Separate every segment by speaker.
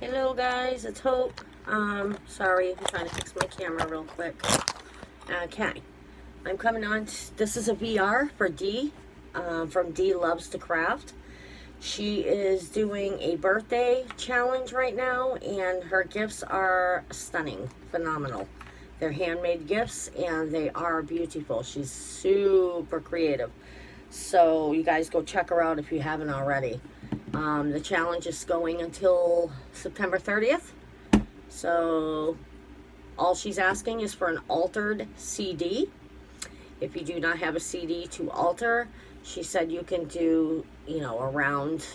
Speaker 1: Hello guys, it's Hope. Um, sorry, I'm trying to fix my camera real quick. Okay, I'm coming on. This is a VR for Dee um, from Dee Loves to Craft. She is doing a birthday challenge right now, and her gifts are stunning, phenomenal. They're handmade gifts, and they are beautiful. She's super creative. So you guys go check her out if you haven't already. Um, the challenge is going until September 30th. So all she's asking is for an altered CD. If you do not have a CD to alter, she said you can do, you know, a round,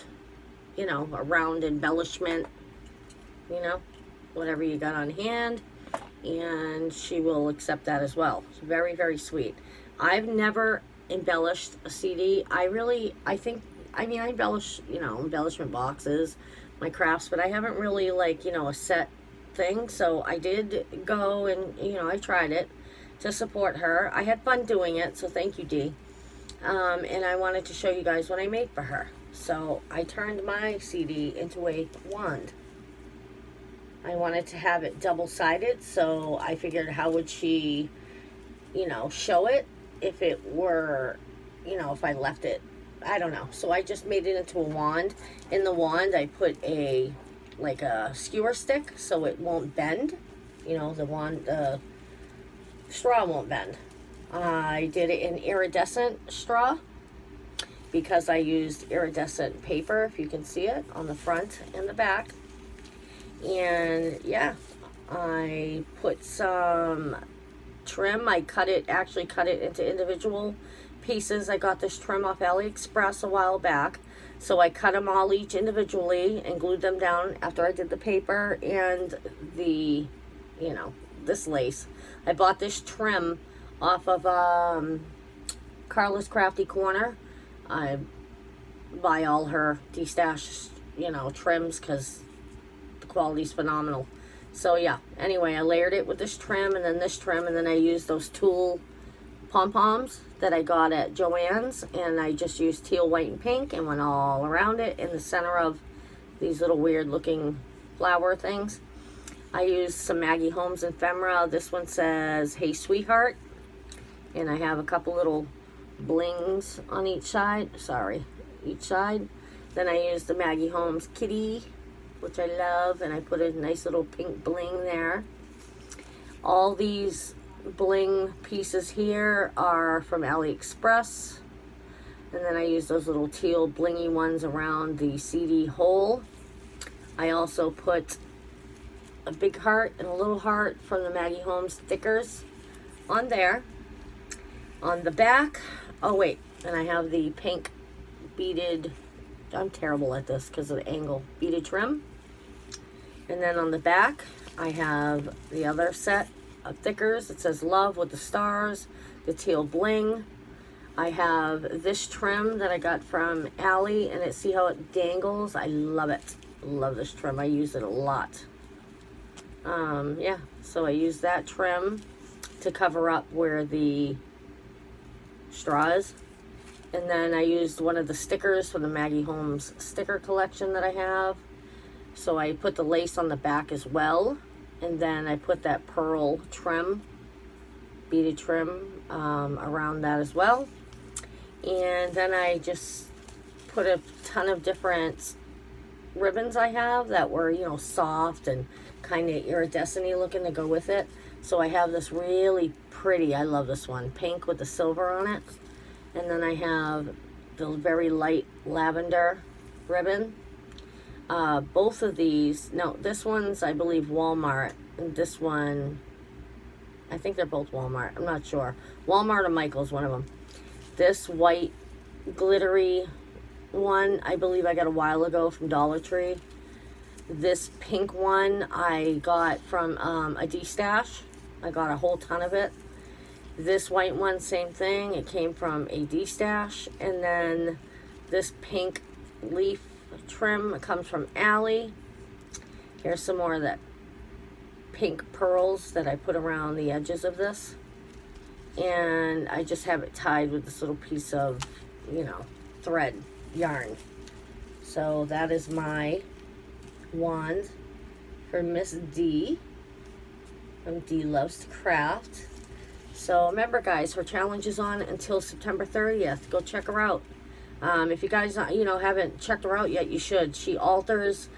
Speaker 1: you know, a round embellishment, you know, whatever you got on hand. And she will accept that as well. It's very, very sweet. I've never embellished a CD. I really, I think I mean, I embellish, you know, embellishment boxes, my crafts, but I haven't really, like, you know, a set thing. So I did go and, you know, I tried it to support her. I had fun doing it, so thank you, Dee. Um, and I wanted to show you guys what I made for her. So I turned my CD into a wand. I wanted to have it double-sided, so I figured how would she, you know, show it if it were, you know, if I left it I don't know. So I just made it into a wand. In the wand, I put a, like a skewer stick so it won't bend. You know, the wand, the straw won't bend. I did it in iridescent straw because I used iridescent paper, if you can see it, on the front and the back. And yeah, I put some trim. I cut it, actually cut it into individual pieces. I got this trim off AliExpress a while back. So I cut them all each individually and glued them down after I did the paper and the, you know, this lace. I bought this trim off of um, Carla's Crafty Corner. I buy all her D-Stash, you know, trims because the quality's phenomenal. So yeah, anyway, I layered it with this trim and then this trim and then I used those tulle pom-poms that I got at Joann's and I just used teal, white, and pink and went all around it in the center of these little weird looking flower things. I used some Maggie Holmes ephemera. This one says, Hey Sweetheart. And I have a couple little blings on each side. Sorry, each side. Then I used the Maggie Holmes kitty, which I love. And I put a nice little pink bling there. All these bling pieces here are from AliExpress. And then I use those little teal blingy ones around the CD hole. I also put a big heart and a little heart from the Maggie Holmes stickers on there. On the back, oh wait, and I have the pink beaded, I'm terrible at this because of the angle, beaded trim. And then on the back, I have the other set thickers. It says Love with the stars, the teal bling. I have this trim that I got from Ali, and it see how it dangles? I love it. Love this trim. I use it a lot. Um, yeah, so I use that trim to cover up where the straw is. And then I used one of the stickers from the Maggie Holmes sticker collection that I have. So I put the lace on the back as well and then I put that pearl trim beaded trim um, around that as well. And then I just put a ton of different ribbons I have that were you know soft and kind of iridescent looking to go with it. So I have this really pretty I love this one pink with the silver on it. And then I have the very light lavender ribbon uh, both of these, no, this one's, I believe, Walmart. And this one, I think they're both Walmart. I'm not sure. Walmart or Michael's, one of them. This white glittery one, I believe I got a while ago from Dollar Tree. This pink one I got from um, a D-Stash. I got a whole ton of it. This white one, same thing. It came from a D-Stash. And then this pink leaf trim it comes from Ali. Here's some more of that pink pearls that I put around the edges of this. And I just have it tied with this little piece of, you know, thread, yarn. So that is my wand. for Miss Dee from Dee Loves to Craft. So remember, guys, her challenge is on until September 30th. Go check her out. Um, if you guys, uh, you know, haven't checked her out yet, you should. She alters.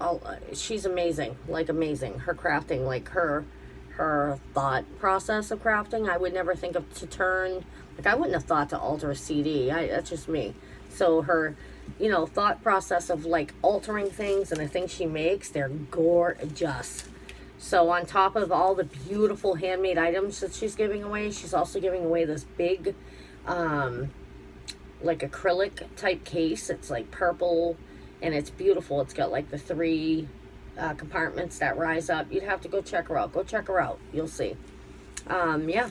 Speaker 1: Uh, she's amazing, like amazing. Her crafting, like her her thought process of crafting. I would never think of to turn. Like I wouldn't have thought to alter a CD. I, that's just me. So her, you know, thought process of like altering things and the things she makes, they're gorgeous. So on top of all the beautiful handmade items that she's giving away, she's also giving away this big, um, like acrylic type case. It's like purple and it's beautiful. It's got like the three uh, compartments that rise up. You'd have to go check her out. Go check her out. You'll see. Um, yeah.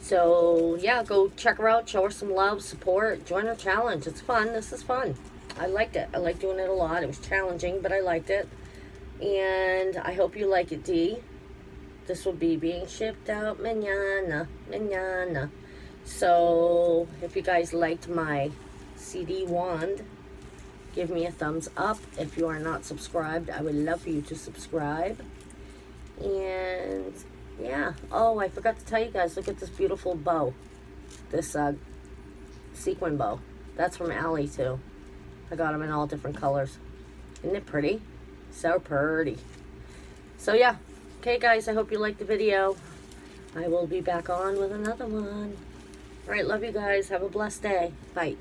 Speaker 1: So, yeah, go check her out. Show her some love, support. Join her challenge. It's fun. This is fun. I liked it. I like doing it a lot. It was challenging, but I liked it. And I hope you like it, Dee. This will be being shipped out manana. Manana. So, if you guys liked my CD wand, give me a thumbs up. If you are not subscribed, I would love for you to subscribe. And yeah. Oh, I forgot to tell you guys, look at this beautiful bow. This uh, sequin bow. That's from Ali too. I got them in all different colors. Isn't it pretty? So pretty. So yeah. Okay guys, I hope you liked the video. I will be back on with another one. All right, love you guys. Have a blessed day. Bye.